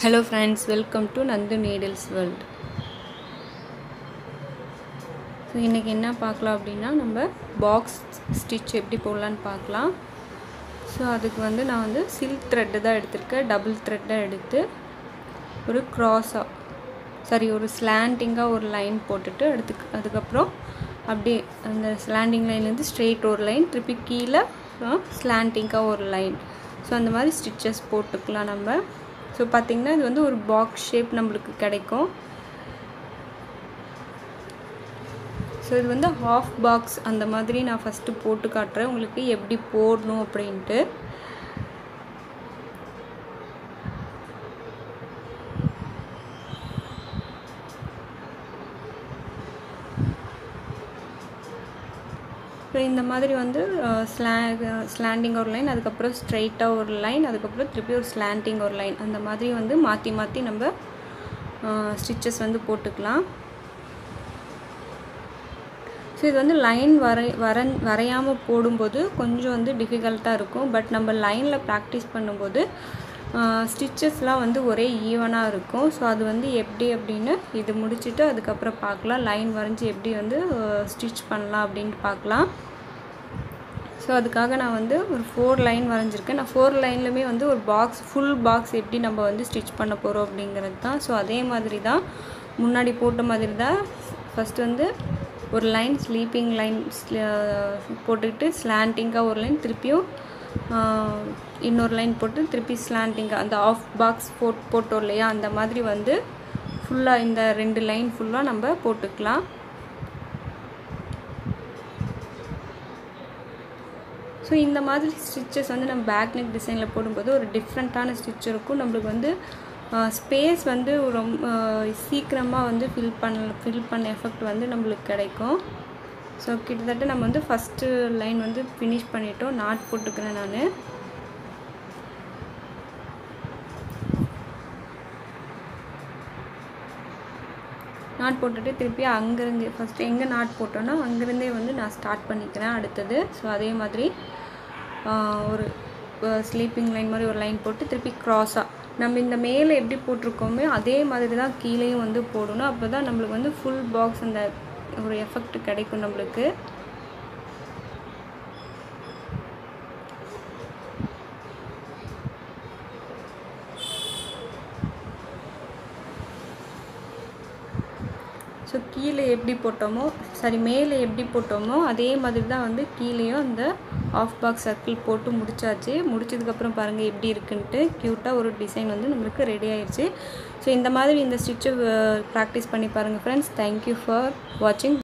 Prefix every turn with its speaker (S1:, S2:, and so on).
S1: Hello friends welcome to Nandu needles world so இன்றைக்கி என்ன பார்க்கலாம் அப்படின்னா நம்ம பாக்ஸ் ஸ்டிச் எப்படி போடலான்னு பார்க்கலாம். ஸோ அதுக்கு வந்து நான் வந்து சில்க் த்ரெட்டு தான் எடுத்திருக்கேன். டபுள் த்ரெட்டை எடுத்து ஒரு க்ராஸாக சாரி ஒரு ஸ்லாண்டிங்காக ஒரு லைன் போட்டுட்டு அதுக்கு அதுக்கப்புறம் அப்படியே அந்த ஸ்லாண்டிங் லைன்லேருந்து ஸ்ட்ரெயிட் ஒரு லைன் திருப்பி கீழே ஸ்லாண்டிங்காக ஒரு லைன் ஸோ அந்த மாதிரி ஸ்டிச்சஸ் போட்டுக்கலாம் நம்ம. ஸோ பார்த்திங்கன்னா இது வந்து ஒரு பாக்ஸ் ஷேப் நம்மளுக்கு கிடைக்கும். ஸோ இது வந்து ஹாஃப் பாக்ஸ் அந்த மாதிரி நான் ஃபஸ்ட்டு போட்டு காட்டுறேன். உங்களுக்கு எப்படி போடணும் அப்படின்ட்டு. ஸோ இந்த மாதிரி வந்து ஸ்லா ஸ்லாண்டிங் ஒரு லைன் அதுக்கப்புறம் ஸ்ட்ரைட்டாக ஒரு லைன் அதுக்கப்புறம் திருப்பி ஒரு ஸ்லாண்டிங் ஒரு லைன் அந்த மாதிரி வந்து மாற்றி மாற்றி நம்ம ஸ்டிச்சஸ் வந்து போட்டுக்கலாம். ஸோ இது வந்து லைன் வரை வர வரையாமல் போடும்போது கொஞ்சம் வந்து டிஃபிகல்ட்டாக இருக்கும். பட் நம்ம லைனில் ப்ராக்டிஸ் பண்ணும்போது ஸ்டிச்சஸ்லாம் வந்து ஒரே ஈவனாக இருக்கும். ஸோ அது வந்து எப்படி அப்படின்னு இது முடிச்சுட்டு அதுக்கப்புறம் பார்க்கலாம். லைன் வரைஞ்சி எப்படி வந்து ஸ்டிச் பண்ணலாம் அப்படின்ட்டு பார்க்கலாம். ஸோ அதுக்காக நான் வந்து ஒரு ஃபோர் லைன் வரைஞ்சிருக்கேன். நான் ஃபோர் லைன்லையுமே வந்து ஒரு பாக்ஸ் ஃபுல் பாக்ஸ் எப்படி நம்ம வந்து ஸ்டிச் பண்ண போகிறோம் அப்படிங்கிறது தான். ஸோ அதே மாதிரி தான் முன்னாடி போட்ட மாதிரி தான் ஃபஸ்ட்டு வந்து ஒரு லைன் ஸ்லீப்பிங் லைன் போட்டுக்கிட்டு ஸ்லாண்டிங்காக ஒரு லைன் திருப்பியும் இன்னொரு லைன் போட்டு திருப்பி ஸ்லாண்டிங் அந்த ஆஃப் பாக்ஸ் போட் போட்டோம் இல்லையா? அந்த மாதிரி வந்து ஃபுல்லாக இந்த ரெண்டு லைன் ஃபுல்லாக நம்ம போட்டுக்கலாம். ஸோ இந்த மாதிரி ஸ்டிச்சஸ் வந்து நம்ம பேக் நெக் டிசைனில் போடும்போது ஒரு டிஃப்ரெண்ட்டான ஸ்டிச் இருக்கும். நம்மளுக்கு வந்து ஸ்பேஸ் வந்து ரொம்ப சீக்கிரமாக வந்து ஃபில் பண்ண ஃபில் பண்ண எஃபெக்ட் வந்து நம்மளுக்கு கிடைக்கும். ஸோ கிட்டத்தட்ட நம்ம வந்து ஃபஸ்ட்டு லைன் வந்து ஃபினிஷ் பண்ணிட்டோம். நாட் போட்டுக்கிறேன் நான். நாட் போட்டுட்டு திருப்பி அங்கேருந்து ஃபஸ்ட்டு எங்கே நாட் போட்டோன்னா அங்கேருந்தே வந்து நான் ஸ்டார்ட் பண்ணிக்கிறேன் அடுத்தது. ஸோ அதே மாதிரி ஒரு ஸ்லீப்பிங் லைன் மாதிரி ஒரு லைன் போட்டு திருப்பி க்ராஸாக நம்ம இந்த மேலே எப்படி போட்டிருக்கோமே அதே மாதிரி தான் கீழேயும் வந்து போடணும். அப்போ தான் நம்மளுக்கு வந்து ஃபுல் பாக்ஸ் அந்த ஒரு எஃபெக்ட் கிடைக்கும் நம்மளுக்கு. ஸோ கீழே எப்படி போட்டோமோ சாரி மேலே எப்படி போட்டோமோ அதே மாதிரி தான் வந்து கீழேயும் அந்த ஆஃப் பாக்ஸ் சர்க்கிள் போட்டு முடிச்சாச்சு. முடிச்சதுக்கப்புறம் பாருங்கள் எப்படி இருக்குன்ட்டு. க்யூட்டாக ஒரு டிசைன் வந்து நம்மளுக்கு ரெடி ஆயிடுச்சு ஸோ இந்த மாதிரி இந்த ஸ்டிச்சை ப்ராக்டிஸ் பண்ணி பாருங்கள் ஃப்ரெண்ட்ஸ் தேங்க்யூ ஃபார் வாட்சிங்